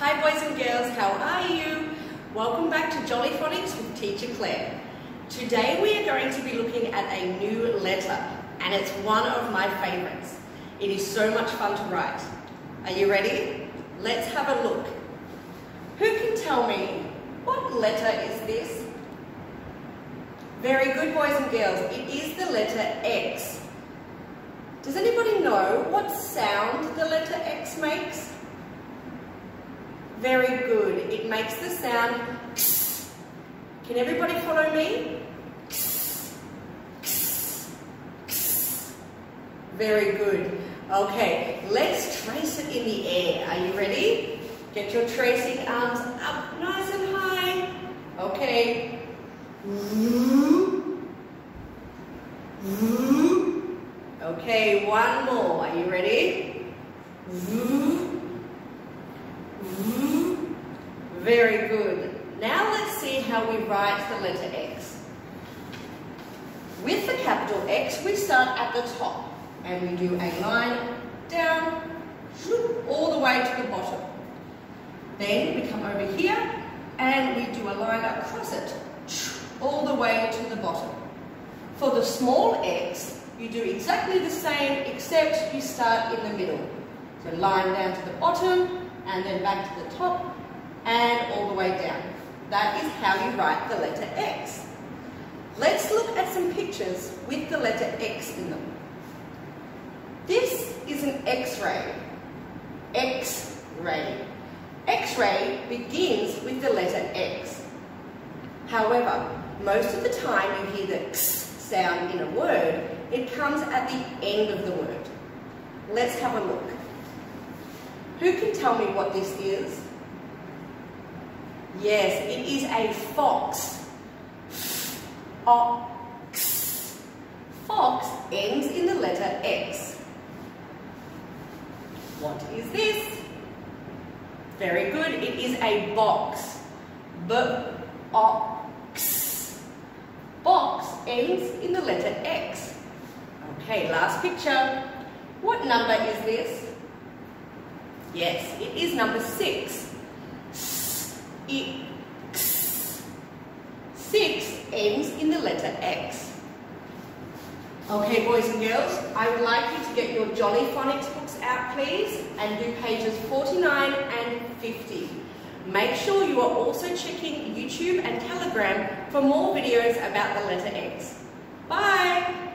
Hi boys and girls, how are you? Welcome back to Jolly Phonics with Teacher Clare. Today we are going to be looking at a new letter and it's one of my favourites. It is so much fun to write. Are you ready? Let's have a look. Who can tell me what letter is this? Very good boys and girls, it is the letter X. Does anybody know what sound the letter X makes? Very good. It makes the sound Can everybody follow me? Very good. Okay, let's trace it in the air. Are you ready? Get your tracing arms up nice and high. Okay. Okay, one more. Are you ready? Very good. Now let's see how we write the letter X. With the capital X, we start at the top and we do a line down all the way to the bottom. Then we come over here and we do a line across it all the way to the bottom. For the small x, you do exactly the same except you start in the middle. So line down to the bottom and then back to the top and all the way down. That is how you write the letter X. Let's look at some pictures with the letter X in them. This is an X-ray. X-ray. X-ray begins with the letter X. However, most of the time you hear the X sound in a word, it comes at the end of the word. Let's have a look. Who can tell me what this is? Yes, it is a fox. Ox. Fox ends in the letter X. What is this? Very good. It is a box. B-ox. Box ends in the letter X. Okay, last picture. What number is this? Yes, it is number six. X. Six ends in the letter X. Okay, boys and girls, I would like you to get your Jolly Phonics books out, please, and do pages 49 and 50. Make sure you are also checking YouTube and Telegram for more videos about the letter X. Bye!